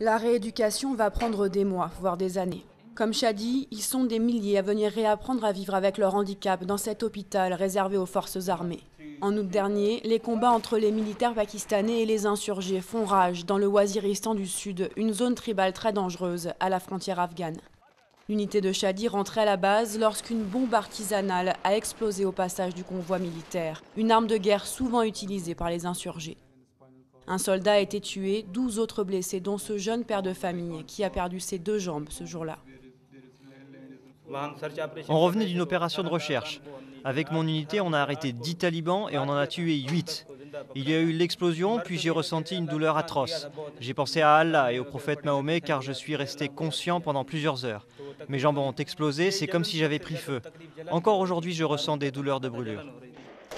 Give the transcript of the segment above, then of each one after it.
La rééducation va prendre des mois, voire des années. Comme Shadi, ils sont des milliers à venir réapprendre à vivre avec leur handicap dans cet hôpital réservé aux forces armées. En août dernier, les combats entre les militaires pakistanais et les insurgés font rage dans le Waziristan du Sud, une zone tribale très dangereuse à la frontière afghane. L'unité de Shadi rentrait à la base lorsqu'une bombe artisanale a explosé au passage du convoi militaire, une arme de guerre souvent utilisée par les insurgés. Un soldat a été tué, 12 autres blessés, dont ce jeune père de famille qui a perdu ses deux jambes ce jour-là. On revenait d'une opération de recherche. Avec mon unité, on a arrêté 10 talibans et on en a tué 8. Il y a eu l'explosion, puis j'ai ressenti une douleur atroce. J'ai pensé à Allah et au prophète Mahomet car je suis resté conscient pendant plusieurs heures. Mes jambes ont explosé, c'est comme si j'avais pris feu. Encore aujourd'hui, je ressens des douleurs de brûlure.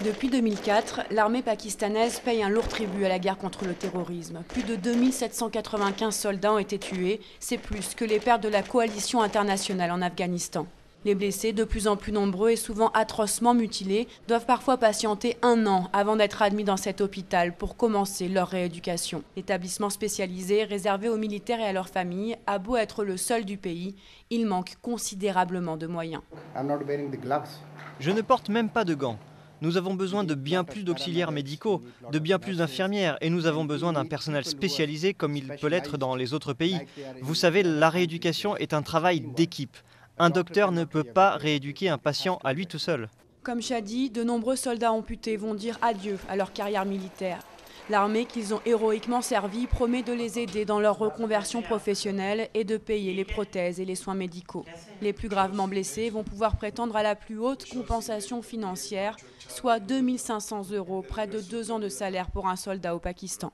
Depuis 2004, l'armée pakistanaise paye un lourd tribut à la guerre contre le terrorisme. Plus de 2795 soldats ont été tués, c'est plus que les pertes de la coalition internationale en Afghanistan. Les blessés, de plus en plus nombreux et souvent atrocement mutilés, doivent parfois patienter un an avant d'être admis dans cet hôpital pour commencer leur rééducation. L'établissement spécialisé, réservé aux militaires et à leurs familles, a beau être le seul du pays, il manque considérablement de moyens. Je ne porte même pas de gants. Nous avons besoin de bien plus d'auxiliaires médicaux, de bien plus d'infirmières, et nous avons besoin d'un personnel spécialisé comme il peut l'être dans les autres pays. Vous savez, la rééducation est un travail d'équipe. Un docteur ne peut pas rééduquer un patient à lui tout seul. Comme Shadi, de nombreux soldats amputés vont dire adieu à leur carrière militaire. L'armée qu'ils ont héroïquement servi promet de les aider dans leur reconversion professionnelle et de payer les prothèses et les soins médicaux. Les plus gravement blessés vont pouvoir prétendre à la plus haute compensation financière, soit 2500 euros, près de deux ans de salaire pour un soldat au Pakistan.